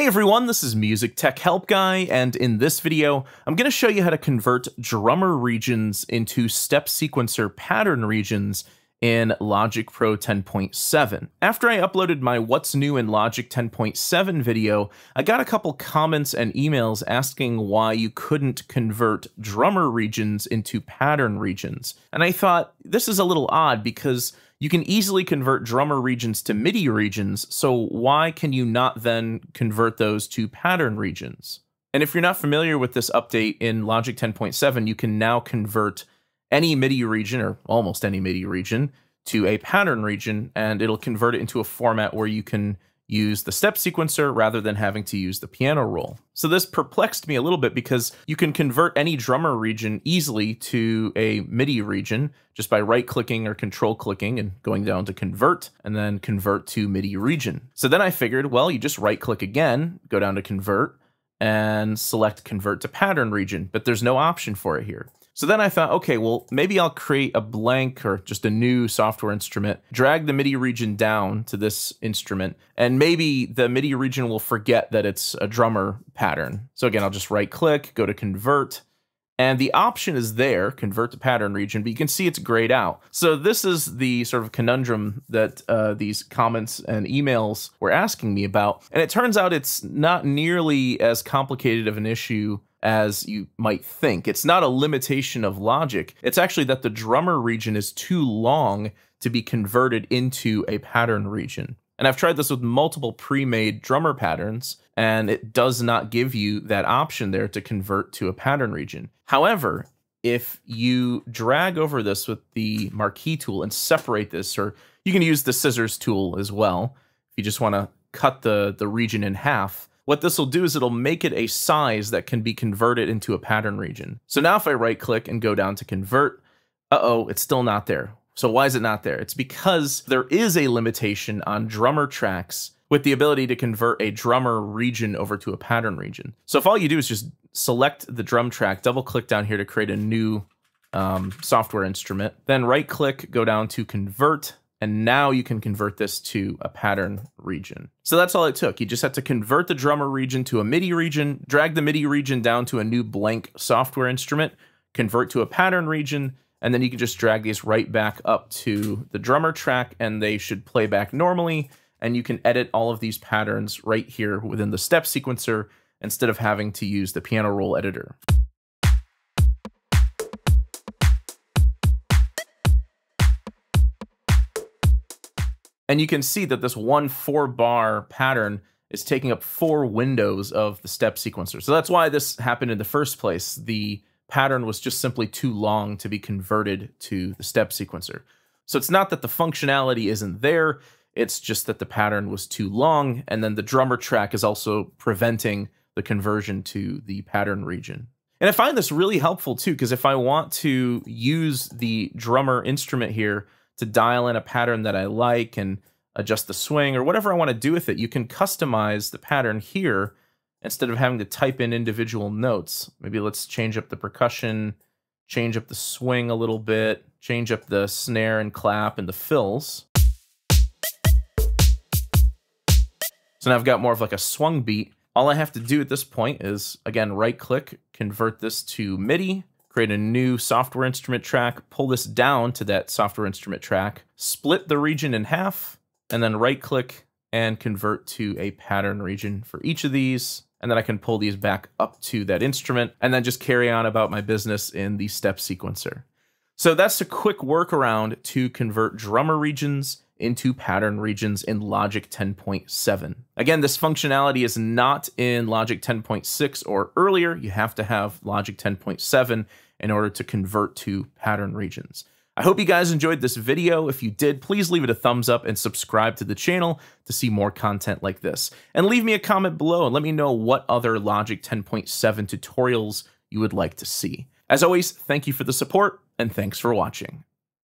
Hey everyone, this is Music Tech Help Guy, and in this video, I'm going to show you how to convert drummer regions into step sequencer pattern regions in Logic Pro 10.7. After I uploaded my What's New in Logic 10.7 video, I got a couple comments and emails asking why you couldn't convert drummer regions into pattern regions. And I thought, this is a little odd because you can easily convert drummer regions to MIDI regions, so why can you not then convert those to pattern regions? And if you're not familiar with this update in Logic 10.7, you can now convert any MIDI region, or almost any MIDI region, to a pattern region, and it'll convert it into a format where you can use the step sequencer rather than having to use the piano roll. So this perplexed me a little bit because you can convert any drummer region easily to a MIDI region just by right clicking or control clicking and going down to convert and then convert to MIDI region. So then I figured, well, you just right click again, go down to convert and select convert to pattern region, but there's no option for it here. So then I thought, okay, well, maybe I'll create a blank or just a new software instrument, drag the MIDI region down to this instrument, and maybe the MIDI region will forget that it's a drummer pattern. So again, I'll just right click, go to convert, and the option is there, convert to pattern region, but you can see it's grayed out. So this is the sort of conundrum that uh, these comments and emails were asking me about. And it turns out it's not nearly as complicated of an issue as you might think. It's not a limitation of logic. It's actually that the drummer region is too long to be converted into a pattern region. And I've tried this with multiple pre-made drummer patterns, and it does not give you that option there to convert to a pattern region. However, if you drag over this with the marquee tool and separate this, or you can use the scissors tool as well, if you just want to cut the, the region in half, what this will do is it'll make it a size that can be converted into a pattern region. So now if I right click and go down to convert, uh-oh, it's still not there. So why is it not there? It's because there is a limitation on drummer tracks with the ability to convert a drummer region over to a pattern region. So if all you do is just select the drum track, double click down here to create a new um, software instrument, then right click, go down to convert, and now you can convert this to a pattern region. So that's all it took. You just had to convert the drummer region to a MIDI region, drag the MIDI region down to a new blank software instrument, convert to a pattern region, and then you can just drag these right back up to the drummer track and they should play back normally. And you can edit all of these patterns right here within the step sequencer instead of having to use the piano roll editor. And you can see that this one four bar pattern is taking up four windows of the step sequencer. So that's why this happened in the first place. The pattern was just simply too long to be converted to the step sequencer. So it's not that the functionality isn't there, it's just that the pattern was too long, and then the drummer track is also preventing the conversion to the pattern region. And I find this really helpful too, because if I want to use the drummer instrument here to dial in a pattern that I like and adjust the swing or whatever I want to do with it, you can customize the pattern here instead of having to type in individual notes. Maybe let's change up the percussion, change up the swing a little bit, change up the snare and clap and the fills. So now I've got more of like a swung beat. All I have to do at this point is, again, right click, convert this to MIDI, create a new software instrument track, pull this down to that software instrument track, split the region in half, and then right click and convert to a pattern region for each of these. And then I can pull these back up to that instrument and then just carry on about my business in the step sequencer. So that's a quick workaround to convert drummer regions into pattern regions in Logic 10.7. Again, this functionality is not in Logic 10.6 or earlier. You have to have Logic 10.7 in order to convert to pattern regions. I hope you guys enjoyed this video. If you did, please leave it a thumbs up and subscribe to the channel to see more content like this. And leave me a comment below and let me know what other Logic 10.7 tutorials you would like to see. As always, thank you for the support and thanks for watching.